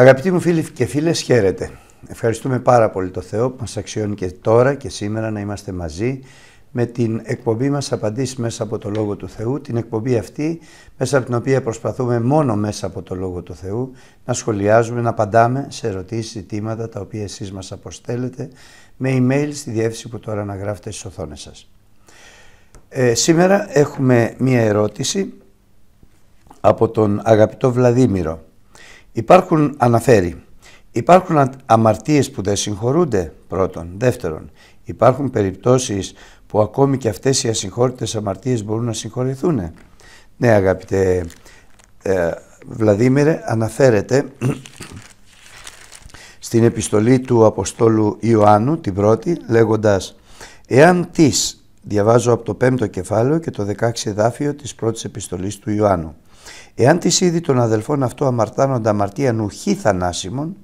Αγαπητοί μου φίλοι και φίλες, χαίρετε. Ευχαριστούμε πάρα πολύ το Θεό που μας αξιώνει και τώρα και σήμερα να είμαστε μαζί με την εκπομπή μας απαντήσεις μέσα από το Λόγο του Θεού, την εκπομπή αυτή μέσα από την οποία προσπαθούμε μόνο μέσα από το Λόγο του Θεού να σχολιάζουμε, να απαντάμε σε ερωτήσεις, ζητήματα τα οποία εσείς μας αποστέλλετε με email στη διεύθυνση που τώρα αναγράφετε στις οθόνες σας. Ε, σήμερα έχουμε μία ερώτηση από τον αγαπητό Βλαδίμηρο Υπάρχουν, αναφέρει, υπάρχουν αμαρτίες που δεν συγχωρούνται, πρώτον. Δεύτερον, υπάρχουν περιπτώσεις που ακόμη και αυτές οι ασυγχώρητες αμαρτίες μπορούν να συγχωρηθούν. Ναι αγαπητέ ε, Βλαδίμηρε, αναφέρεται στην επιστολή του Αποστόλου Ιωάννου, την πρώτη, λέγοντας «Εάν τις, διαβάζω από το πέμπτο κεφάλαιο και το 16 εδάφιο της πρώτης επιστολής του Ιωάννου, Εάν της είδη των αδελφών αυτό αμαρτάνοντα αμαρτία νουχή θανάσιμων,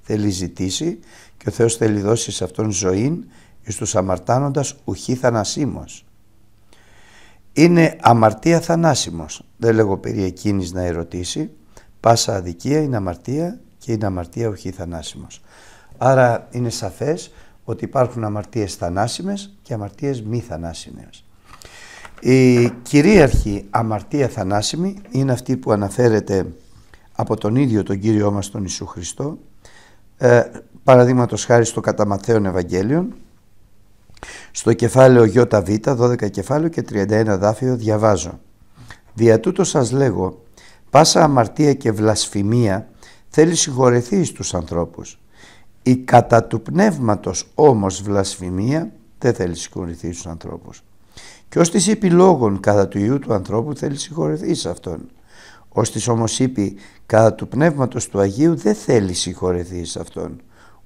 θέλει ζητήσει και ο Θεός θέλει δώσει σε αυτόν ζωήν εις τους αμαρτάνοντας ουχή θανασίμος. Είναι αμαρτία θανάσιμος. Δεν λέγω περί εκείνης να ερωτήσει. Πάσα αδικία είναι αμαρτία και είναι αμαρτία ουχή θανάσιμος. Άρα είναι σαφές ότι υπάρχουν αμαρτίες θανάσιμες και αμαρτίες μη θανάσιμες. Η κυρίαρχη αμαρτία θανάσιμη είναι αυτή που αναφέρεται από τον ίδιο τον Κύριό μας τον Ιησού Χριστό. Ε, παραδείγματος χάρη στο κατά Ματθαίον Ευαγγέλιον στο κεφάλαιο ΙΒ 12 κεφάλαιο και 31 δάφιο διαβάζω. Δια τούτο σας λέγω πάσα αμαρτία και βλασφημία θέλει συγχωρεθεί στους ανθρώπους. Η κατά του πνεύματος όμως βλασφημία δεν θέλει συγχωρεθεί στους ανθρώπους και ως της είπε λόγων κατά του Ιού του ανθρώπου θέλει συγχωρεθεί σε Αυτόν. Ως της όμως είπε κατά του Πνεύματος του Αγίου δεν θέλει συγχωρεθεί σε Αυτόν.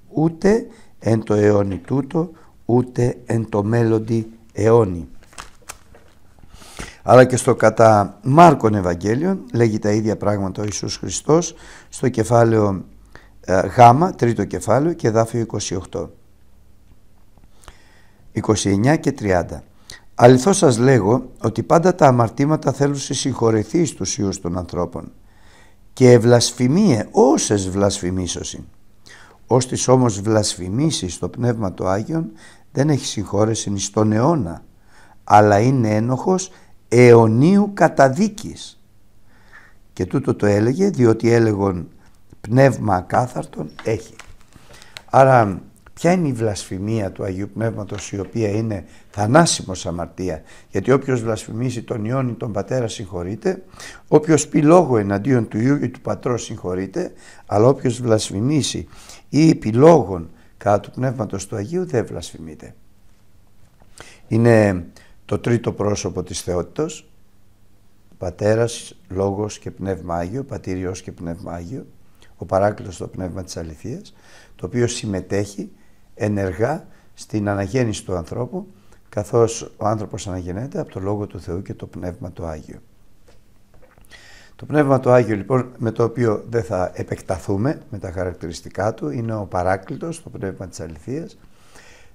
Ούτε εν το αιώνι τούτο, ούτε εν το μέλλοντι αιώνι. Αλλά και στο κατά Μάρκον Ευαγγέλιον λέγει τα ίδια πράγματα ο Ιησούς Χριστός στο κεφάλαιο ε, Γ, τρίτο κεφάλαιο και δάφιο 28. 29 και 30. Αληθώ σας λέγω ότι πάντα τα αμαρτήματα θέλουν συγχωρεθεί στους ιούς των ανθρώπων και ευλασφημίε όσες βλασφημίσωσιν. Ως της όμως βλασφημίσεις στο Πνεύμα του Άγιον δεν έχει συγχώρεση στον αιώνα αλλά είναι ένοχος αιωνίου καταδίκης. Και τούτο το έλεγε διότι έλεγον πνεύμα ακάθαρτον έχει. Άρα Ποια είναι η βλασφημία του Αγίου Πνεύματος η οποία είναι θανάσιμος αμαρτία. Γιατί όποιος βλασφημίσει τον Υιόν ή τον Πατέρα συγχωρείται, όποιος πει λόγο εναντίον του Υιού ή του Πατρός συγχωρείται, αλλά όποιος βλασφημίσει ή πει λόγον κατά του Πνεύματος του Αγίου δεν βλασφημείται. Είναι το τρίτο πρόσωπο της θεότητος, Πατέρας, Λόγος και Πνεύμα Άγιο, Πατήριος και Πνεύμα Άγιο, ο παράκλητος στο Πνεύμα της Αληθείας, το οποίο συμμετέχει ενεργά στην αναγέννηση του ανθρώπου καθώς ο άνθρωπος αναγεννέται από το Λόγο του Θεού και το Πνεύμα του Άγιο. Το Πνεύμα του Άγιο λοιπόν με το οποίο δεν θα επεκταθούμε με τα χαρακτηριστικά του είναι ο παράκλητος, το Πνεύμα της Αληθείας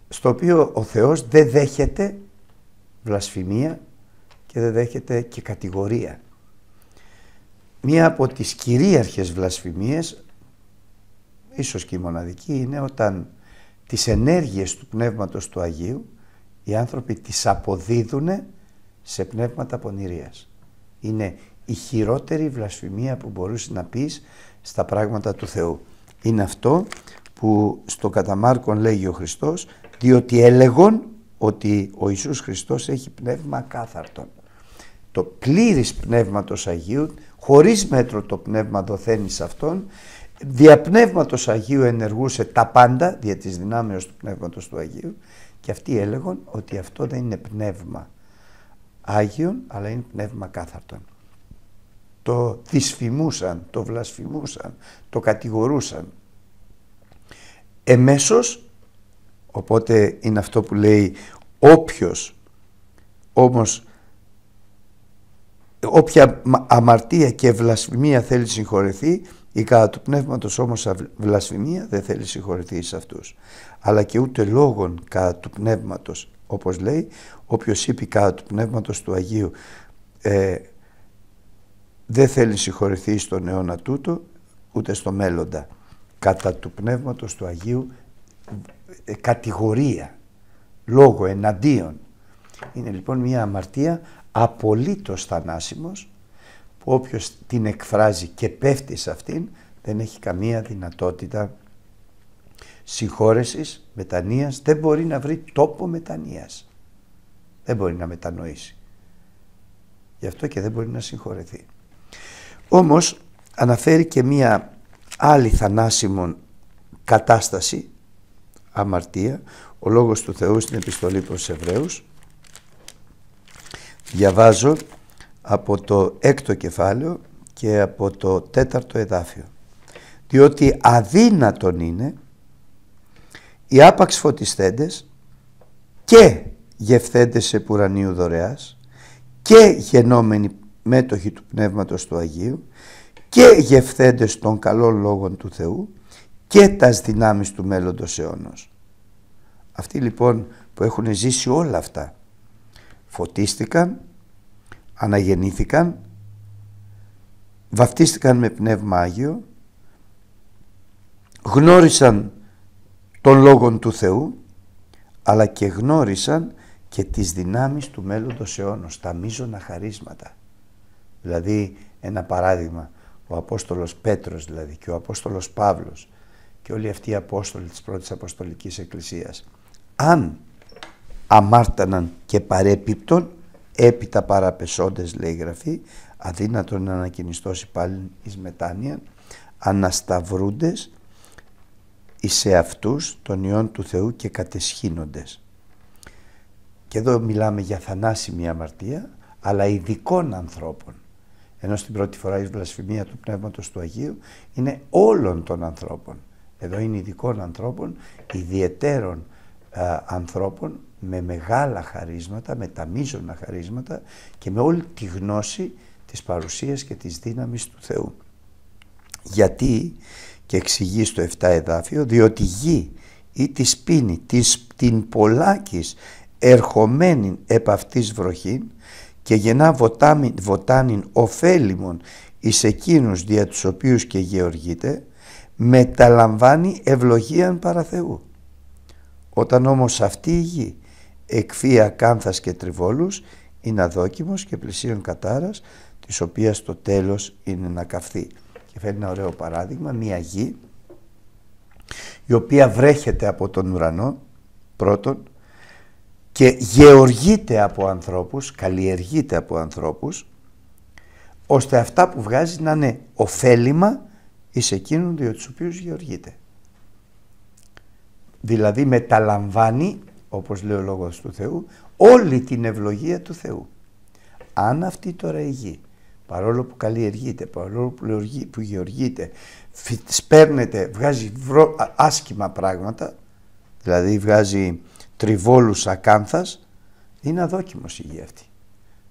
στο οποίο ο Θεός δεν δέχεται βλασφημία και δεν δέχεται και κατηγορία. Μία από τις κυρίαρχες βλασφημίες, ίσως και η μοναδική, είναι όταν τις ενέργειες του Πνεύματος του Αγίου οι άνθρωποι τις αποδίδουν σε πνεύματα πονηρίας. Είναι η χειρότερη βλασφημία που μπορούσε να πεις στα πράγματα του Θεού. Είναι αυτό που στο καταμάρκον λέγει ο Χριστός διότι έλεγον ότι ο Ιησούς Χριστός έχει πνεύμα κάθαρτον. Το πλήρης πνεύματος Αγίου, χωρίς μέτρο το πνεύμα δοθένει σε Αυτόν, δια πνεύματος Αγίου ενεργούσε τα πάντα, δια της δυνάμεως του πνεύματος του Αγίου και αυτοί έλεγαν ότι αυτό δεν είναι πνεύμα Άγιον, αλλά είναι πνεύμα κάθαρτον. Το δυσφημούσαν, το βλασφημούσαν, το κατηγορούσαν. Εμέσως, οπότε είναι αυτό που λέει όποιος όμως όποια αμαρτία και βλασφημία θέλει συγχωρεθεί η κατά του πνεύματος όμως βλασφημία δεν θέλει συγχωρεθεί σε αυτούς. Αλλά και ούτε λόγων κατά του πνεύματος όπως λέει όποιος είπε κατά του πνεύματος του Αγίου ε, δεν θέλει συγχωρεθεί στον αιώνα τούτο ούτε στο μέλλοντα. Κατά του πνεύματος του Αγίου ε, κατηγορία λόγο εναντίον. Είναι λοιπόν μια αμαρτία απολύτως θανάσιμος που όποιος την εκφράζει και πέφτει σε αυτήν δεν έχει καμία δυνατότητα συγχώρεσης, μετανοίας, δεν μπορεί να βρει τόπο μετανοίας. Δεν μπορεί να μετανοήσει. Γι' αυτό και δεν μπορεί να συγχωρεθεί. Όμως αναφέρει και μία άλλη θανάσιμον κατάσταση, αμαρτία, ο Λόγος του Θεού στην επιστολή προς Εβραίους. Διαβάζω από το έκτο κεφάλαιο και από το τέταρτο εδάφιο. Διότι αδύνατον είναι οι άπαξ φωτιστέντες και γευθέντες σε πουρανίου δωρεάς και γενόμενοι μέτοχοι του Πνεύματος του Αγίου και γευθέντες των καλών λόγων του Θεού και τας δυνάμεις του μέλλοντος αιώνος. Αυτοί λοιπόν που έχουν ζήσει όλα αυτά φωτίστηκαν, αναγεννήθηκαν, βαφτίστηκαν με Πνεύμα Άγιο, γνώρισαν των λόγων του Θεού, αλλά και γνώρισαν και τις δυνάμεις του μέλλοντος αιώνος, τα μείζωνα χαρίσματα. Δηλαδή ένα παράδειγμα, ο Απόστολος Πέτρος δηλαδή και ο Απόστολος Παύλος και όλοι αυτοί οι Απόστολοι της πρώτης Αποστολικής Εκκλησίας αν αμάρταναν και παρέπιπτον έπειτα παραπεσόντες λέει η Γραφή αδύνατον να ανακοινιστώσει πάλι εις μετάνοια ανασταυρούντες εις αυτούς των ιών του Θεού και κατεσχύνοντες. Και εδώ μιλάμε για θανάσιμη αμαρτία αλλά ειδικών ανθρώπων. Ενώ στην πρώτη φορά η βλασφημία του Πνεύματος του Αγίου είναι όλων των ανθρώπων. Εδώ είναι ειδικών ανθρώπων, ιδιαιτέρων ανθρώπων με μεγάλα χαρίσματα, με τα μείζωνα χαρίσματα και με όλη τη γνώση της παρουσίας και της δύναμης του Θεού. Γιατί και εξηγεί στο 7 εδάφιο, διότι γη ή της σπίνη, της, την πολλάκης ερχομένη επ' αυτής βροχήν και γεννά βοτάμιν, βοτάνιν ωφέλιμον εις εκείνους δια τους οποίους και γεωργείται, μεταλαμβάνει ευλογίαν παραθεού. Όταν όμως αυτή η γη εκφύει ακάνθας και τριβόλους, είναι αδόκιμος και πλησίον κατάρας, της οποίας το τέλος είναι να καυθεί. Και φέρνει ένα ωραίο παράδειγμα, μια γη η οποία βρέχεται από τον ουρανό, πρώτον, και γεωργείται από ανθρώπους, καλλιεργείται από ανθρώπους, ώστε αυτά που βγάζει να είναι ωφέλιμα εις εκείνον για τους οποίους γεωργείται. Δηλαδή μεταλαμβάνει, όπως λέει ο Λόγος του Θεού, όλη την ευλογία του Θεού. Αν αυτή τώρα η γη, παρόλο που καλλιεργείται, παρόλο που γεωργείται, σπέρνεται, βγάζει άσχημα πράγματα, δηλαδή βγάζει τριβόλους ακάνθας, είναι αδόκιμος η γη αυτή.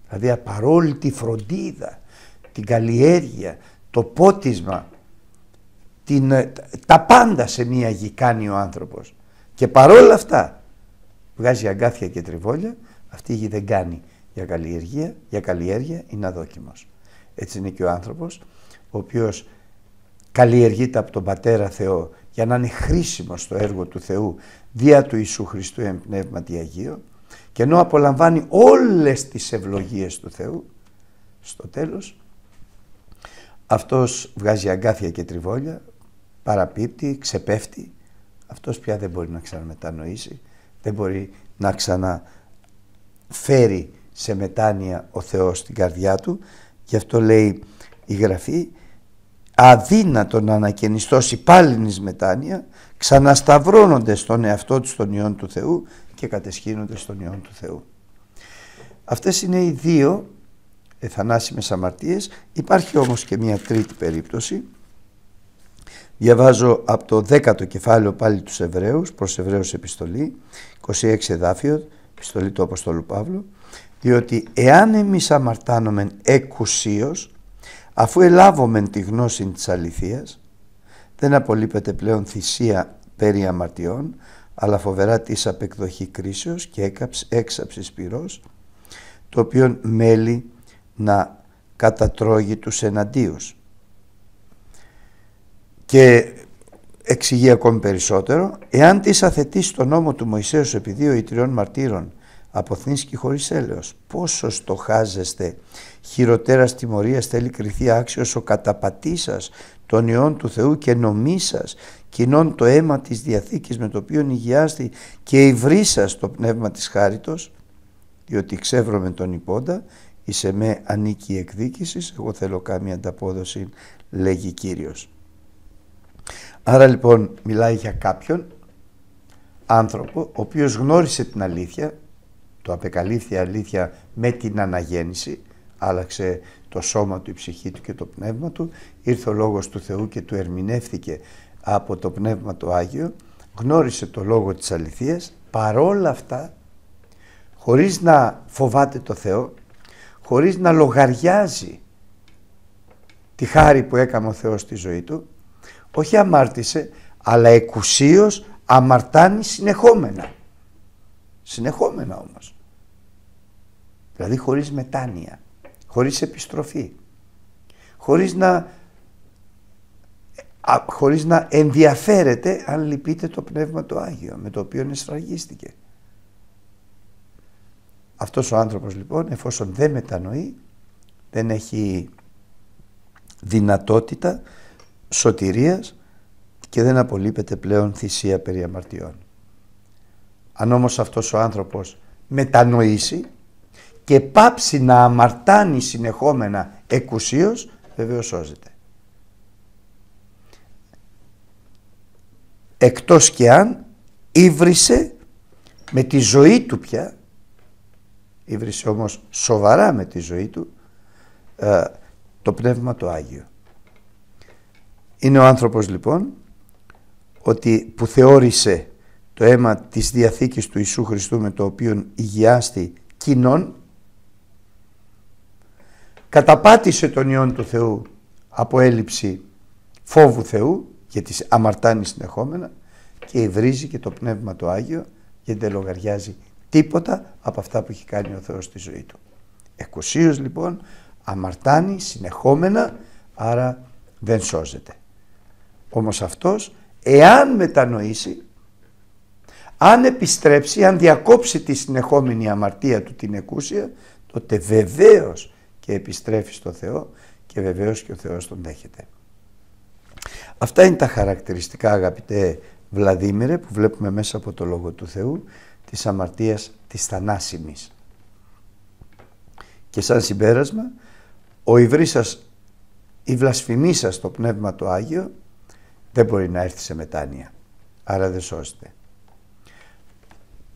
Δηλαδή παρόλη τη φροντίδα, την καλλιέργεια, το πότισμα, την, τα πάντα σε μία γη κάνει ο άνθρωπος. Και παρόλα αυτά βγάζει αγκάθια και τριβόλια, αυτή η γη δεν κάνει για καλλιεργία, για καλλιέργεια είναι αδόκιμος. Έτσι είναι και ο άνθρωπος, ο οποίος καλλιεργείται από τον Πατέρα Θεό για να είναι χρήσιμος στο έργο του Θεού δια του Ιησού Χριστού εν πνεύματι Αγίο και ενώ απολαμβάνει όλες τις ευλογίες του Θεού στο τέλος αυτός βγάζει αγκάθια και τριβόλια παραπίπτει, ξεπέφτει. Αυτός πια δεν μπορεί να ξαναμετανοήσει δεν μπορεί να ξαναφέρει σε μετάνοια ο Θεός στην καρδιά του. Γι' αυτό λέει η Γραφή αδύνατο να ανακαινιστώσει πάλινης μετάνοια ξανασταυρώνονται στον εαυτό του στον Υιόν του Θεού και κατεσχύνονται στον Υιόν του Θεού. Αυτές είναι οι δύο εθανάσιμες αμαρτίες. Υπάρχει όμως και μια τρίτη περίπτωση. Διαβάζω από το 10ο κεφάλαιο πάλι τους Εβραίους, προς Εβραίους επιστολή, 26 εδάφιος, επιστολή του Αποστόλου Παύλου, διότι εάν εμείς αμαρτάνομεν εκουσίως, αφού ελάβομεν τη γνώση της αληθείας, δεν απολείπεται πλέον θυσία περί αμαρτιών, αλλά φοβερά της απεκδοχή κρίσεως και έξαψης πυρός, το οποίο μέλει να κατατρώγει τους εναντίους. Και εξηγεί ακόμη περισσότερο, εάν της αθετείς στο νόμο του Μωυσέως επί δύο ή τριών μαρτύρων αποθνίσκει χωρίς έλεος, πόσο στοχάζεστε χειροτέρας τιμωρίας θέλει κριθεί άξιος ο καταπατήσας των ιών του Θεού και νομίσας κοινών το αίμα της Διαθήκης με το οποίο υγιάστη και υβρίσας το πνεύμα της χάριτος διότι ξεύρωμε τον υπόντα είσαι με ανήκει εκδίκησης εγώ θέλω κάμια ανταπόδοση λέγει Κύριος άρα λοιπόν μιλάει για κάποιον άνθρωπο ο οποίος γνώρισε την αλήθεια το απεκαλύφθη αλήθεια με την αναγέννηση άλλαξε το σώμα του, η ψυχή του και το πνεύμα του ήρθε ο Λόγος του Θεού και του ερμηνεύθηκε από το Πνεύμα το Άγιο γνώρισε το Λόγο της αληθείας παρόλα αυτά χωρίς να φοβάται το Θεό χωρίς να λογαριάζει τη χάρη που έκαμε ο Θεός στη ζωή του όχι αμάρτησε αλλά εκουσίως αμαρτάνει συνεχόμενα. Συνεχόμενα όμως. Δηλαδή χωρίς μετάνοια χωρίς επιστροφή. Χωρίς να χωρίς να ενδιαφέρεται αν λυπείται το Πνεύμα το Άγιο με το οποίο εσφραγίστηκε. Αυτός ο άνθρωπος λοιπόν εφόσον δεν μετανοεί δεν έχει δυνατότητα σωτηρίας και δεν απολείπεται πλέον θυσία περί αμαρτιών. Αν όμως αυτός ο άνθρωπος μετανοήσει και πάψει να αμαρτάνει συνεχόμενα εκουσίως, βεβαίως σώζεται. Εκτός και αν ήβρισε με τη ζωή του πια, ήβρισε όμως σοβαρά με τη ζωή του, ε, το Πνεύμα το Άγιο. Είναι ο άνθρωπος λοιπόν ότι που θεώρησε το αίμα της Διαθήκης του Ιησού Χριστού με το οποίο υγιάστη κοινών καταπάτησε τον Υιόν του Θεού από έλλειψη φόβου Θεού γιατί αμαρτάνει συνεχόμενα και υβρίζει και το Πνεύμα το Άγιο γιατί δεν λογαριάζει τίποτα από αυτά που έχει κάνει ο Θεός στη ζωή του. Εκουσίως λοιπόν αμαρτάνει συνεχόμενα άρα δεν σώζεται. Όμως αυτός εάν μετανοήσει αν επιστρέψει, αν διακόψει τη συνεχόμενη αμαρτία του την εκούσια τότε βεβαίως και επιστρέφει στο Θεό και βεβαίως και ο Θεός τον δέχεται. Αυτά είναι τα χαρακτηριστικά αγαπητέ Βλαδίμηρε που βλέπουμε μέσα από το Λόγο του Θεού της αμαρτίας της θανάσιμης. Και σαν συμπέρασμα, ο υβρής σας, η βλασφημή σας στο Πνεύμα το Άγιο δεν μπορεί να έρθει σε μετάνοια. Άρα δεν σώζεται.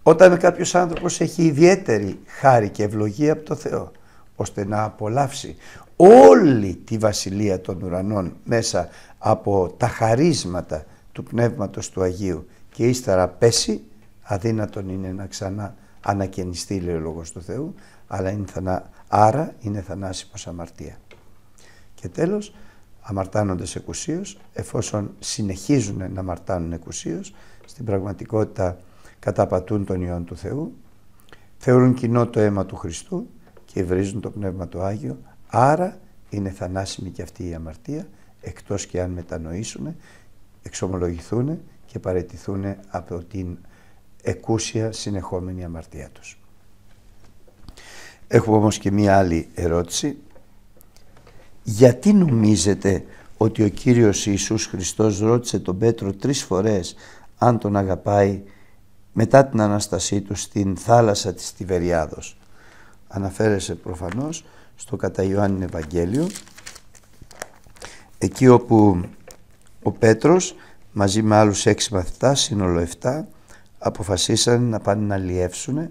Όταν κάποιος άνθρωπος έχει ιδιαίτερη χάρη και ευλογία από το Θεό, ώστε να απολαύσει όλη τη βασιλεία των ουρανών μέσα από τα χαρίσματα του Πνεύματος του Αγίου και ύστερα πέσει, αδύνατον είναι να ξανά ανακαινιστεί λέει ο Λόγος του Θεού, αλλά είναι θανα... άρα είναι θανάσιμος αμαρτία. Και τέλος, αμαρτάνοντες εκουσίως, εφόσον συνεχίζουν να αμαρτάνουν εκουσίως, στην πραγματικότητα καταπατούν τον Υιόν του Θεού, θεωρούν κοινό το αίμα του Χριστού και βρίζουν το Πνεύμα του Άγιο, άρα είναι θανάσιμη και αυτή η αμαρτία, εκτός και αν μετανοήσουν, εξομολογηθούν και παρετηθούν από την εκούσια συνεχόμενη αμαρτία τους. Έχουμε όμως και μία άλλη ερώτηση. Γιατί νομίζετε ότι ο Κύριος Ιησούς Χριστός ρώτησε τον Πέτρο τρεις φορές αν τον αγαπάει μετά την Αναστασή του στην θάλασσα της Τιβεριάδος. Αναφέρεσε προφανώς στο κατά Ιωάννη Ευαγγέλιο εκεί όπου ο Πέτρος μαζί με άλλους έξι μαθητάς, σύνολο 7, αποφασίσαν να πάνε να αλλιεύσουν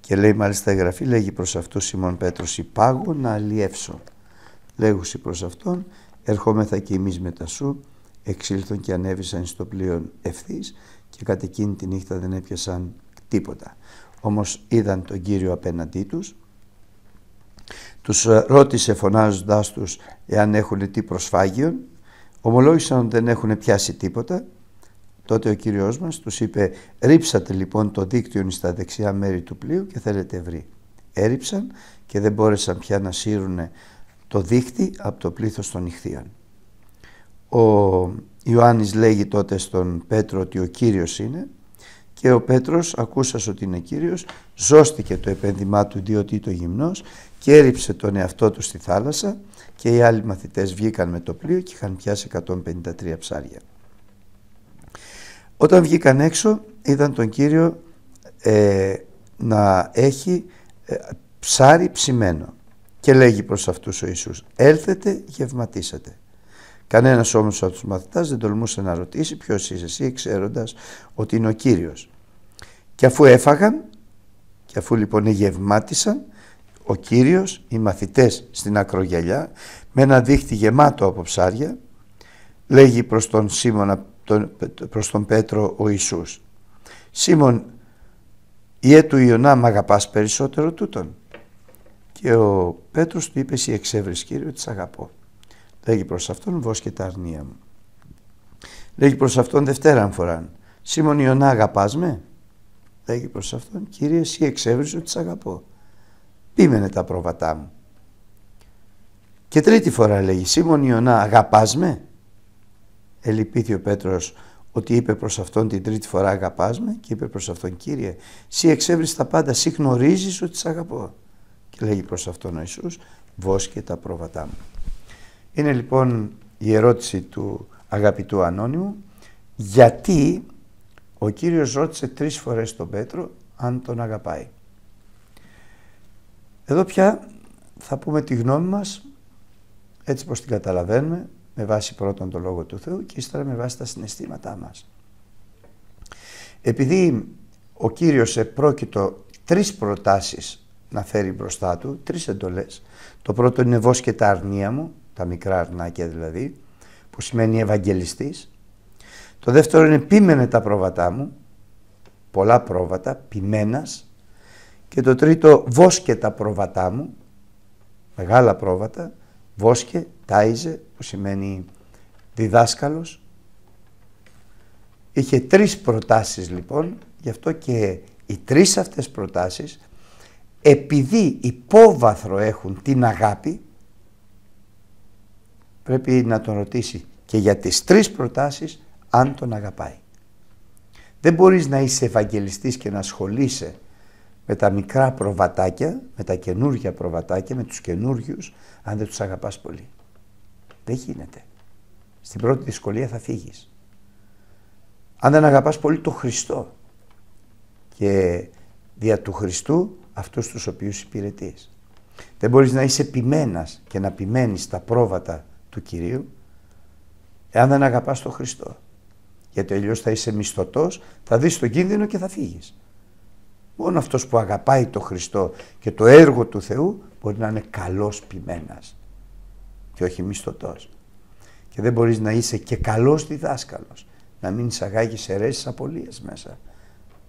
και λέει μάλιστα η γραφή, λέγει προς αυτούς Σιμών Πέτρος «Υπάγω να αλλιεύσω». Λέγουσι προς αυτόν «Ερχόμεθα και εμείς μετά σου» εξήλθον και ανέβησαν στο πλοίο ευθύς και κατά εκείνη τη νύχτα δεν έπιασαν τίποτα. Όμως είδαν τον Κύριο απέναντί τους, τους ρώτησε φωνάζοντάς τους εάν έχουν τι προσφάγιον, ομολόγησαν ότι δεν έχουν πιάσει τίποτα Τότε ο Κύριος μας τους είπε «Ρίψατε λοιπόν το δίκτυο στα δεξιά μέρη του πλοίου και θέλετε βρει». Έριψαν και δεν μπόρεσαν πια να σύρουν το δίκτυ από το πλήθος των νυχθείων. Ο Ιωάννης λέγει τότε στον Πέτρο ότι ο Κύριος είναι και ο Πέτρος ακούσας ότι είναι Κύριος ζώστηκε το επένδυμά του διότι το γυμνός και έριψε τον εαυτό του στη θάλασσα και οι άλλοι μαθητές βγήκαν με το πλοίο και είχαν πιάσει 153 ψάρια. Όταν βγήκαν έξω είδαν τον Κύριο ε, να έχει ε, ψάρι ψημένο και λέγει προς αυτούς ο Ιησούς «Έλθετε γευματίσατε». Κανένας όμως από τους μαθητάς δεν τολμούσε να ρωτήσει ποιος είσαι εσύ ξέροντας ότι είναι ο Κύριος. Και αφού έφαγαν και αφού λοιπόν γευμάτισαν ο Κύριος, οι μαθητές στην ακρογιαλιά με ένα δίχτυ γεμάτο από ψάρια λέγει προς τον Σίμωνα τον, προς τον Πέτρο ο Ιησούς. Σίμων, ιέ του Ιωνά μ' αγαπάς περισσότερο τούτον. Και ο Πέτρος του είπε εσύ εξέβρεις Κύριο της αγαπώ. Λέγει προς αυτόν βόσκε τα αρνία μου. Λέγει προς αυτόν δευτέρα φοράν. Σίμων Ιωνά αγαπάς με; Λέγει προς αυτόν Κύριε εσύ εξέβρεις ότι αγαπώ. Πίμενε τα πρόβατά μου. Και τρίτη φορά λέγει Σίμων Ιωνά αγαπάς με; Ελυπήθη ο Πέτρος ότι είπε προς αυτόν την τρίτη φορά αγαπάς με και είπε προς αυτόν Κύριε σύ εξέβρεις τα πάντα, σύ γνωρίζεις ότι σ' αγαπώ και λέγει προς αυτόν ο Ιησούς βόσκε τα πρόβατά μου. Είναι λοιπόν η ερώτηση του αγαπητού Ανώνυμου γιατί ο Κύριος ρώτησε τρεις φορές τον Πέτρο αν τον αγαπάει. Εδώ πια θα πούμε τη γνώμη μας έτσι πως την καταλαβαίνουμε με βάση πρώτον το Λόγο του Θεού και ύστερα με βάση τα συναισθήματά μας. Επειδή ο Κύριος επρόκειτο τρεις προτάσεις να φέρει μπροστά του, τρεις εντολές. Το πρώτο είναι «βόσκε τα αρνία μου», τα μικρά αρνάκια δηλαδή, που σημαίνει Ευαγγελιστής. Το δεύτερο είναι «πίμενε τα πρόβατά μου», πολλά πρόβατα, ποιμένας. Και το τρίτο «βόσκε τα πρόβατά μου», μεγάλα πρόβατα, βόσκε, τάιζε, που σημαίνει διδάσκαλος. Είχε τρεις προτάσεις λοιπόν, γι' αυτό και οι τρεις αυτές προτάσεις, επειδή υπόβαθρο έχουν την αγάπη, πρέπει να τον ρωτήσει και για τις τρεις προτάσεις αν τον αγαπάει. Δεν μπορείς να είσαι Ευαγγελιστής και να ασχολείσαι με τα μικρά προβατάκια, με τα καινούργια προβατάκια, με τους καινούργιους, αν δεν τους αγαπάς πολύ. Δεν γίνεται. Στην πρώτη δυσκολία θα φύγεις. Αν δεν αγαπάς πολύ το Χριστό και δια του Χριστού αυτούς τους οποίους υπηρετείς. Δεν μπορείς να είσαι ποιμένας και να ποιμένεις τα πρόβατα του Κυρίου εάν δεν αγαπάς τον Χριστό. Γιατί αλλιώς θα είσαι μισθωτός, θα δεις τον κίνδυνο και θα φύγεις. Μόνο αυτός που αγαπάει τον Χριστό και το έργο του Θεού μπορεί να είναι καλός ποιμένας και όχι μισθωτός. Και δεν μπορείς να είσαι και καλός διδάσκαλος, να μην εισαγάγεις αιρέσεις απολίες μέσα,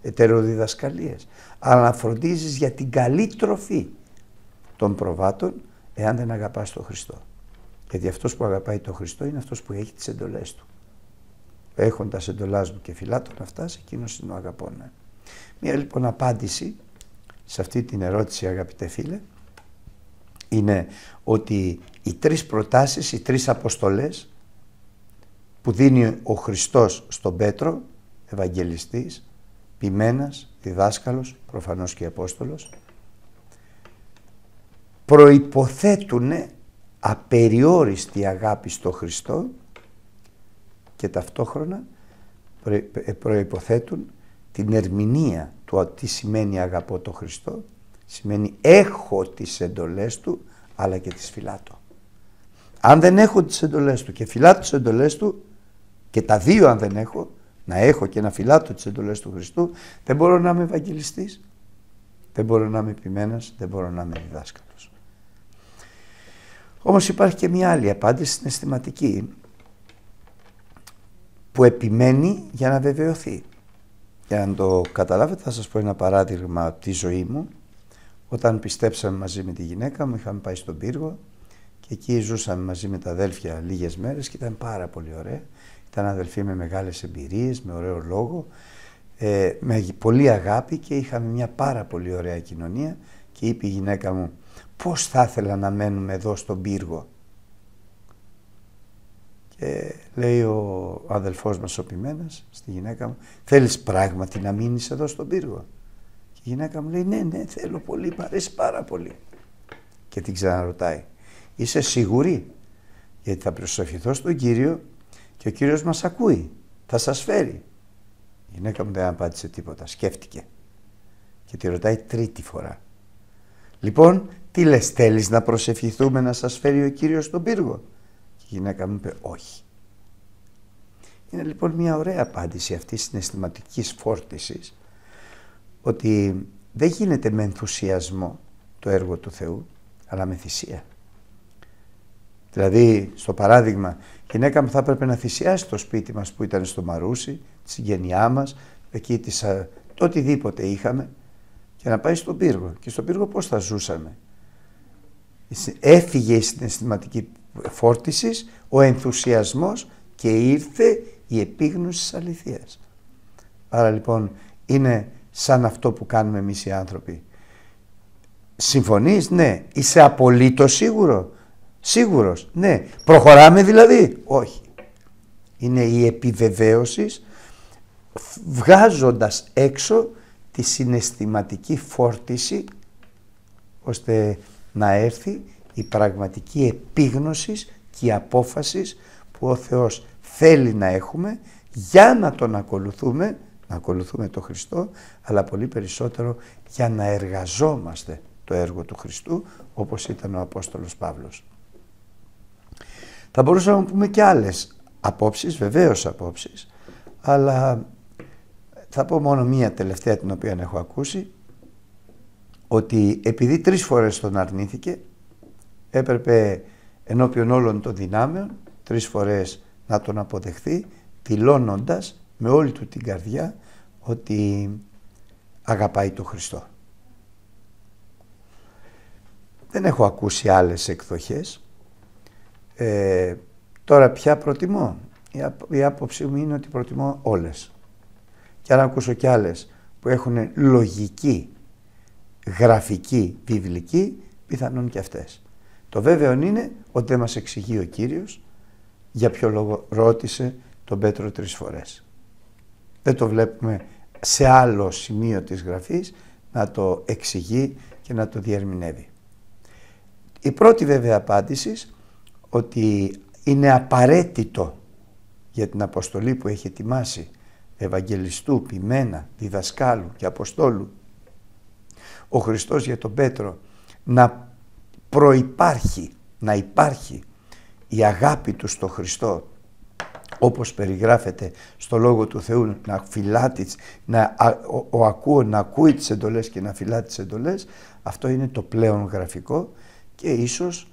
ετεροδιδασκαλίες, αλλά να φροντίζεις για την καλή τροφή των προβάτων, εάν δεν αγαπάς τον Χριστό. Γιατί αυτός που αγαπάει τον Χριστό είναι αυτός που έχει τις εντολές του. Έχοντας εντολάς μου και φυλάτων αυτά, εκείνος είναι ο αγαπώνα. Ναι. Μία λοιπόν απάντηση σε αυτή την ερώτηση αγαπητέ φίλε είναι ότι οι τρεις προτάσεις, οι τρεις αποστολές που δίνει ο Χριστός στον Πέτρο, Ευαγγελιστής, ποιμένας, διδάσκαλος, προφανώς και Απόστολος, προϋποθέτουν απεριόριστη αγάπη στο Χριστό και ταυτόχρονα προϋποθέτουν την ερμηνεία του τι σημαίνει αγαπώ το Χριστό, σημαίνει έχω τις εντολές Του, αλλά και τις φυλάτω. Αν δεν έχω τις εντολές Του και φυλάτω τις εντολές Του, και τα δύο αν δεν έχω, να έχω και να φυλάτω τις εντολές του Χριστού, δεν μπορώ να είμαι ευαγγελιστής, δεν μπορώ να είμαι επιμένας, δεν μπορώ να είμαι διδάσκαλος. Όμως υπάρχει και μια άλλη απάντηση συναισθηματική που επιμένει για να βεβαιωθεί. Για να το καταλάβετε θα σας πω ένα παράδειγμα από τη ζωή μου. Όταν πιστέψαμε μαζί με τη γυναίκα μου, είχαμε πάει στον πύργο και εκεί ζούσαμε μαζί με τα αδέλφια λίγες μέρες και ήταν πάρα πολύ ωραία. Ήταν αδελφοί με μεγάλες εμπειρίες, με ωραίο λόγο, ε, με πολύ αγάπη και είχαμε μια πάρα πολύ ωραία κοινωνία και είπε η γυναίκα μου πώς θα ήθελα να μένουμε εδώ στον πύργο; Και λέει ο αδελφός μας ο Πιμένας στη γυναίκα μου θέλεις πράγματι να μείνεις εδώ στον πύργο; Και η γυναίκα μου λέει ναι ναι θέλω πολύ, μου αρέσει πάρα πολύ. Και την ξαναρωτάει είσαι σίγουρη; Γιατί θα προσευχηθώ στον Κύριο και ο Κύριος μας ακούει, θα σας φέρει. Η γυναίκα μου δεν απάντησε τίποτα, σκέφτηκε. Και τη ρωτάει τρίτη φορά. Λοιπόν, τι λες, θέλεις να προσευχηθούμε να σας φέρει ο Κύριος στον πύργο; Και η γυναίκα μου είπε όχι. Είναι λοιπόν μια ωραία απάντηση αυτή συναισθηματικής φόρτισης ότι δεν γίνεται με ενθουσιασμό το έργο του Θεού, αλλά με θυσία. Δηλαδή, στο παράδειγμα, η γυναίκα μου θα έπρεπε να θυσιάσει το σπίτι μας που ήταν στο Μαρούσι, της συγγενειά μας, εκεί της, το οτιδήποτε είχαμε και να πάει στον πύργο. Και στον πύργο πώς θα ζούσαμε; Έφυγε η συναισθηματική φόρτισης, ο ενθουσιασμός και ήρθε η επίγνωση της αληθείας. Άρα λοιπόν είναι σαν αυτό που κάνουμε εμείς οι άνθρωποι. Συμφωνείς, ναι. Είσαι απολύτως σίγουρο; Σίγουρος. Ναι. Προχωράμε δηλαδή. Όχι. Είναι η επιβεβαίωση βγάζοντας έξω τη συναισθηματική φόρτιση ώστε να έρθει η πραγματική επίγνωση και η απόφαση που ο Θεός θέλει να έχουμε για να τον ακολουθούμε, να ακολουθούμε τον Χριστό, αλλά πολύ περισσότερο για να εργαζόμαστε το έργο του Χριστού όπως ήταν ο Απόστολος Παύλος. Θα μπορούσαμε να πούμε και άλλες απόψεις, βεβαίως απόψεις, αλλά θα πω μόνο μία τελευταία την οποία έχω ακούσει, ότι επειδή τρεις φορές τον αρνήθηκε, έπρεπε ενώπιον όλων των δυνάμεων τρεις φορές να τον αποδεχθεί, δηλώνοντας με όλη του την καρδιά ότι αγαπάει τον Χριστό. Δεν έχω ακούσει άλλες εκδοχές ε, τώρα πια προτιμώ. Η, άποψή μου είναι ότι προτιμώ όλες. Και αν ακούσω κι άλλες που έχουν λογική, γραφική, βιβλική, πιθανόν και αυτές. Το βέβαιο είναι ότι δεν μας εξηγεί ο Κύριος για ποιο λόγο ρώτησε τον Πέτρο τρεις φορές. Δεν το βλέπουμε σε άλλο σημείο της γραφής να το εξηγεί και να το διερμηνεύει. Η πρώτη βέβαια απάντηση ότι είναι απαραίτητο για την αποστολή που έχει ετοιμάσει Ευαγγελιστού, Ποιμένα, Διδασκάλου και Αποστόλου ο Χριστός για τον Πέτρο να προϋπάρχει, να υπάρχει η αγάπη του στο Χριστό όπως περιγράφεται στο Λόγο του Θεού να φυλάτεις, να, ο, ο ακούω να ακούει τις εντολές και να φυλά τις εντολές αυτό είναι το πλέον γραφικό και ίσως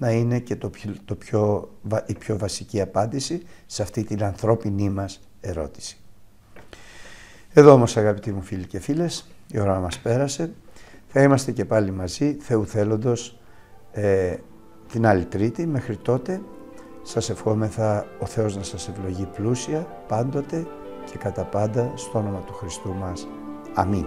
να είναι και το το πιο, η πιο βασική απάντηση σε αυτή την ανθρώπινή μας ερώτηση. Εδώ όμως αγαπητοί μου φίλοι και φίλες, η ώρα μας πέρασε. Θα είμαστε και πάλι μαζί, Θεού θέλοντος, ε, την άλλη Τρίτη. Μέχρι τότε σας ευχόμεθα ο Θεός να σας ευλογεί πλούσια, πάντοτε και κατά πάντα στο όνομα του Χριστού μας. Αμήν.